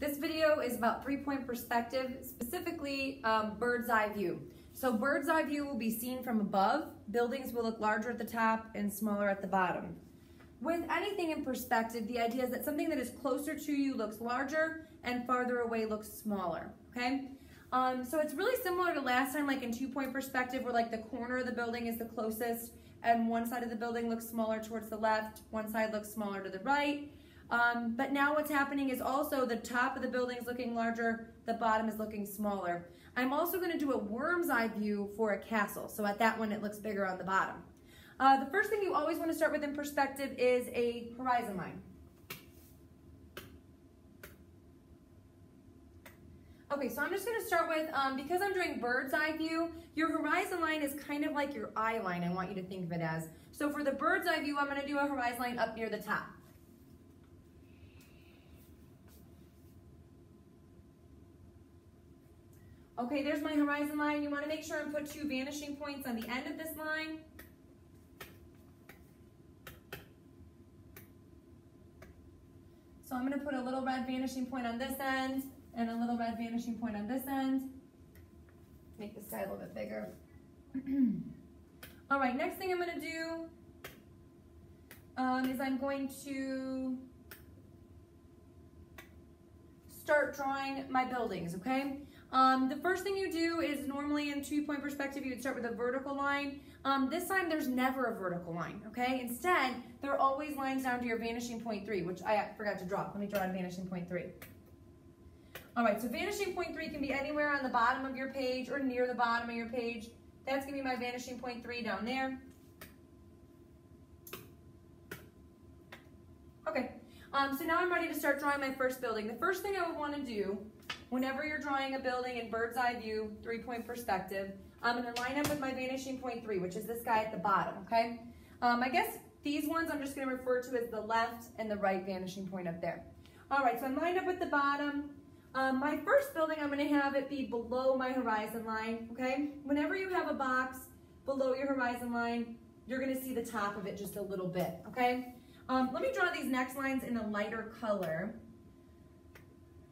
This video is about three-point perspective, specifically um, bird's eye view. So bird's eye view will be seen from above. Buildings will look larger at the top and smaller at the bottom. With anything in perspective, the idea is that something that is closer to you looks larger and farther away looks smaller, okay? Um, so it's really similar to last time, like in two-point perspective, where like the corner of the building is the closest and one side of the building looks smaller towards the left, one side looks smaller to the right. Um, but now what's happening is also the top of the building is looking larger, the bottom is looking smaller. I'm also going to do a worm's eye view for a castle. So at that one, it looks bigger on the bottom. Uh, the first thing you always want to start with in perspective is a horizon line. Okay, so I'm just gonna start with, um, because I'm doing bird's eye view, your horizon line is kind of like your eye line, I want you to think of it as. So for the bird's eye view, I'm gonna do a horizon line up near the top. Okay, there's my horizon line. You want to make sure and put two vanishing points on the end of this line. So I'm going to put a little red vanishing point on this end and a little red vanishing point on this end. Make the sky a little bit bigger. All right, next thing I'm going to do um, is I'm going to start drawing my buildings, okay? Um, the first thing you do is normally in two-point perspective, you would start with a vertical line. Um, this time, there's never a vertical line, okay? Instead, there are always lines down to your vanishing point three, which I forgot to draw. Let me draw a vanishing point three. All right, so vanishing point three can be anywhere on the bottom of your page or near the bottom of your page. That's gonna be my vanishing point three down there. Okay, um, so now I'm ready to start drawing my first building. The first thing I would wanna do Whenever you're drawing a building in bird's eye view, three-point perspective, I'm going to line up with my vanishing point three, which is this guy at the bottom, okay? Um, I guess these ones I'm just going to refer to as the left and the right vanishing point up there. All right, so I'm lined up with the bottom. Um, my first building, I'm going to have it be below my horizon line, okay? Whenever you have a box below your horizon line, you're going to see the top of it just a little bit, okay? Um, let me draw these next lines in a lighter color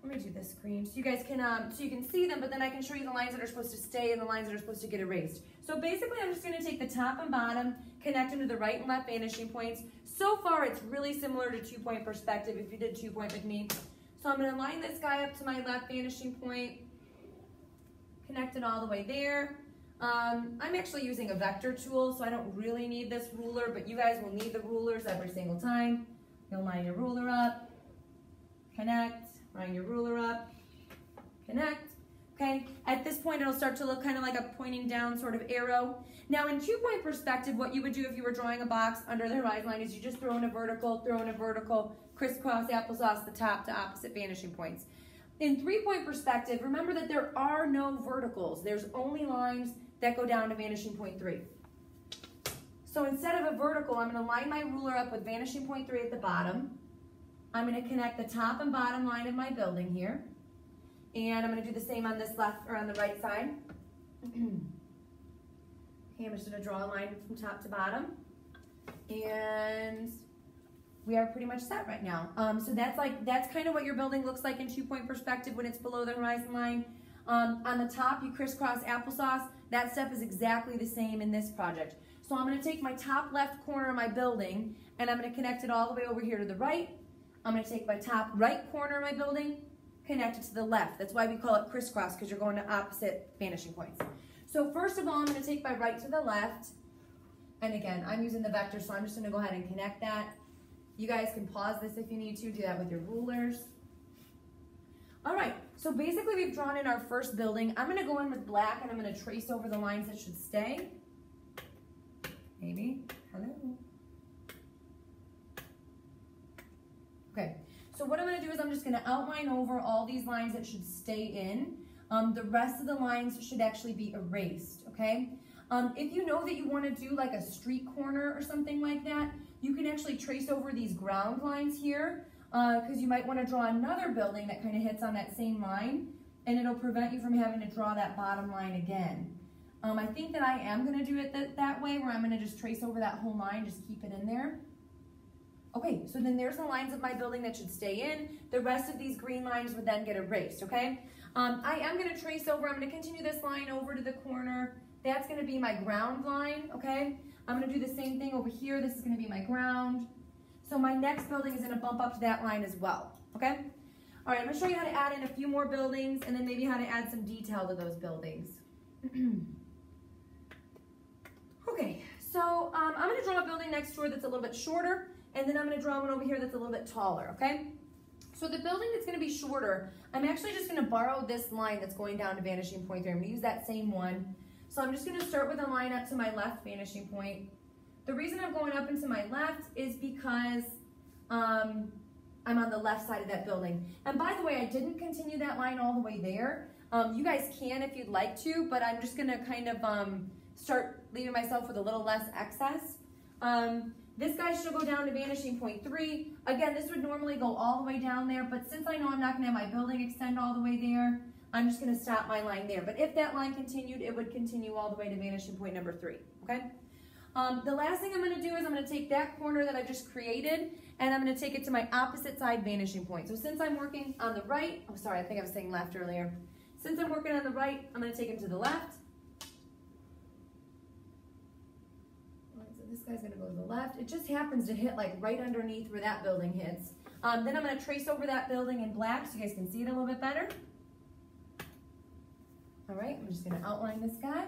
let me do this green so you guys can um, so you can see them, but then I can show you the lines that are supposed to stay and the lines that are supposed to get erased. So basically, I'm just going to take the top and bottom, connect them to the right and left vanishing points. So far, it's really similar to two-point perspective if you did two-point with me. So I'm going to line this guy up to my left vanishing point, connect it all the way there. Um, I'm actually using a vector tool, so I don't really need this ruler, but you guys will need the rulers every single time. You'll line your ruler up, connect, Line your ruler up, connect. Okay, at this point it'll start to look kind of like a pointing down sort of arrow. Now in two-point perspective, what you would do if you were drawing a box under the horizon line is you just throw in a vertical, throw in a vertical, crisscross applesauce the top to opposite vanishing points. In three-point perspective, remember that there are no verticals. There's only lines that go down to vanishing point three. So instead of a vertical, I'm going to line my ruler up with vanishing point three at the bottom. I'm going to connect the top and bottom line of my building here. And I'm going to do the same on this left or on the right side. okay, I'm just going to draw a line from top to bottom. And we are pretty much set right now. Um, so that's like that's kind of what your building looks like in two-point perspective when it's below the horizon line. Um, on the top, you crisscross applesauce. That step is exactly the same in this project. So I'm going to take my top left corner of my building and I'm going to connect it all the way over here to the right I'm to take my top right corner of my building, connect it to the left. That's why we call it crisscross, because you're going to opposite vanishing points. So first of all, I'm to take my right to the left. And again, I'm using the vector, so I'm just to go ahead and connect that. You guys can pause this if you need to. Do that with your rulers. All right, so basically we've drawn in our first building. I'm going to go in with black, and I'm going to trace over the lines that should stay. Maybe. Hello. Okay, so what I'm gonna do is I'm just gonna outline over all these lines that should stay in. Um, the rest of the lines should actually be erased, okay? Um, if you know that you wanna do like a street corner or something like that, you can actually trace over these ground lines here because uh, you might wanna draw another building that kind of hits on that same line and it'll prevent you from having to draw that bottom line again. Um, I think that I am gonna do it th that way where I'm gonna just trace over that whole line, just keep it in there. Okay, so then there's the lines of my building that should stay in. The rest of these green lines would then get erased, okay? Um, I am gonna trace over, I'm gonna continue this line over to the corner. That's gonna be my ground line, okay? I'm gonna do the same thing over here. This is gonna be my ground. So my next building is gonna bump up to that line as well, okay? All right, I'm gonna show you how to add in a few more buildings and then maybe how to add some detail to those buildings. okay, so um, I'm gonna draw a building next door that's a little bit shorter and then I'm gonna draw one over here that's a little bit taller, okay? So the building that's gonna be shorter, I'm actually just gonna borrow this line that's going down to vanishing point there. I'm gonna use that same one. So I'm just gonna start with a line up to my left vanishing point. The reason I'm going up into my left is because um, I'm on the left side of that building. And by the way, I didn't continue that line all the way there. Um, you guys can if you'd like to, but I'm just gonna kind of um, start leaving myself with a little less excess. Um, this guy should go down to vanishing point three. Again, this would normally go all the way down there, but since I know I'm not gonna have my building extend all the way there, I'm just gonna stop my line there. But if that line continued, it would continue all the way to vanishing point number three, okay? Um, the last thing I'm gonna do is I'm gonna take that corner that I just created and I'm gonna take it to my opposite side vanishing point. So since I'm working on the right, oh sorry, I think I was saying left earlier. Since I'm working on the right, I'm gonna take him to the left. this guy's gonna go to the left. It just happens to hit like right underneath where that building hits. Um, then I'm gonna trace over that building in black so you guys can see it a little bit better. All right, I'm just gonna outline this guy.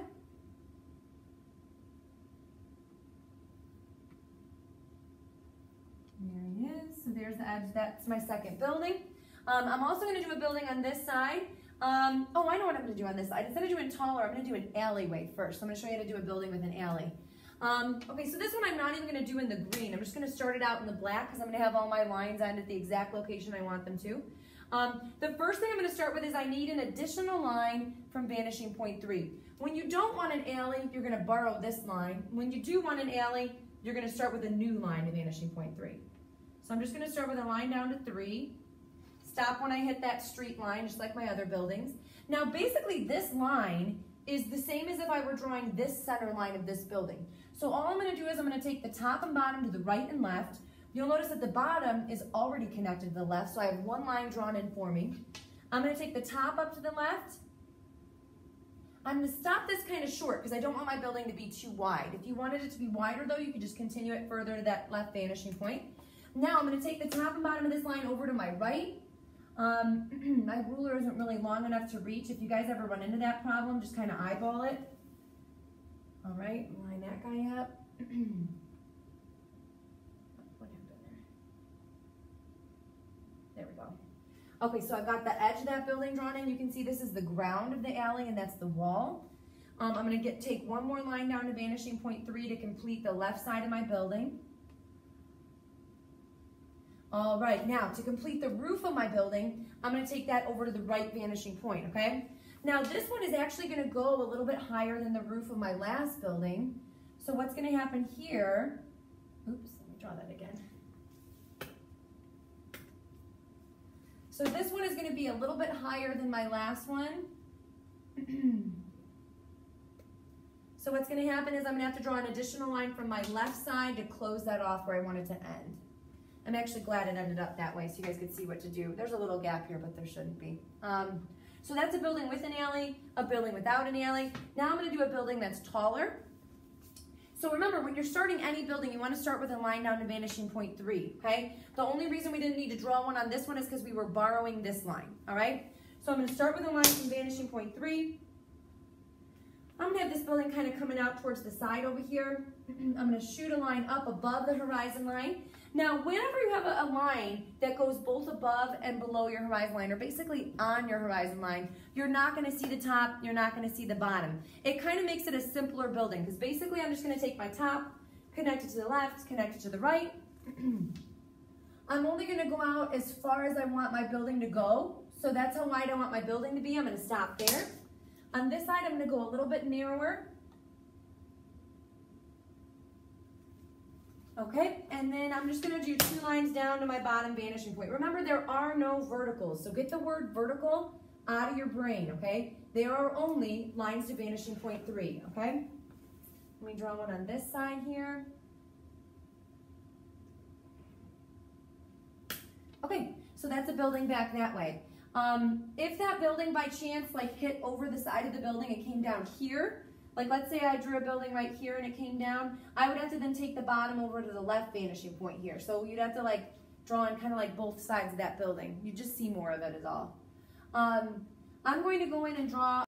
There he is. So there's the edge. That's my second building. Um, I'm also going to do a building on this side. Um, oh, I know what I'm to do on this side. Instead of doing taller, I'm to do an alleyway first. So I'm to show you how to do a building with an alley. Um, okay, so this one I'm not even going to do in the green. I'm just going to start it out in the black because I'm going to have all my lines on at the exact location I want them to. Um, the first thing I'm going to start with is I need an additional line from vanishing point three. When you don't want an alley, you're going to borrow this line. When you do want an alley, you're going to start with a new line to vanishing point three. So I'm just going to start with a line down to three. Stop when I hit that street line, just like my other buildings. Now, basically, this line is the same as if I were drawing this center line of this building. So all I'm gonna do is I'm gonna take the top and bottom to the right and left. You'll notice that the bottom is already connected to the left, so I have one line drawn in for me. I'm gonna take the top up to the left. I'm gonna stop this kind of short because I don't want my building to be too wide. If you wanted it to be wider though, you could just continue it further to that left vanishing point. Now I'm gonna take the top and bottom of this line over to my right. Um, my ruler isn't really long enough to reach. If you guys ever run into that problem, just kind of eyeball it. All right, line that guy up. what happened there? There we go. Okay, so I've got the edge of that building drawn in. You can see this is the ground of the alley and that's the wall. Um, I'm gonna get take one more line down to vanishing point three to complete the left side of my building. All right, now to complete the roof of my building, I'm gonna take that over to the right vanishing point, okay? Now this one is actually gonna go a little bit higher than the roof of my last building. So what's gonna happen here, oops, let me draw that again. So this one is gonna be a little bit higher than my last one. so what's gonna happen is I'm gonna have to draw an additional line from my left side to close that off where I want it to end. I'm actually glad it ended up that way so you guys could see what to do. There's a little gap here, but there shouldn't be. Um, so that's a building with an alley, a building without an alley. Now I'm gonna do a building that's taller. So remember, when you're starting any building, you wanna start with a line down to vanishing point three, okay? The only reason we didn't need to draw one on this one is because we were borrowing this line, all right? So I'm gonna start with a line from vanishing point three. I'm gonna have this building kind of coming out towards the side over here. I'm gonna shoot a line up above the horizon line. Now, whenever you have a, line that goes both above and below your horizon line, or basically on your horizon line, you're not gonna see the top, you're not gonna see the bottom. It kind of makes it a simpler building, because basically I'm just gonna take my top, connect it to the left, connect it to the right. I'm only gonna go out as far as I want my building to go, so that's how wide I want my building to be. I'm gonna stop there. On this side, I'm gonna go a little bit narrower, Okay, and then I'm just gonna do two lines down to my bottom vanishing point. Remember, there are no verticals, so get the word vertical out of your brain, okay? There are only lines to vanishing point three, okay? Let me draw one on this side here. Okay, so that's a building back that way. Um, if that building by chance like hit over the side of the building and came down here, like let's say I drew a building right here and it came down, I would have to then take the bottom over to the left vanishing point here. So you'd have to like draw on kind of like both sides of that building. You just see more of it is all. Um, I'm going to go in and draw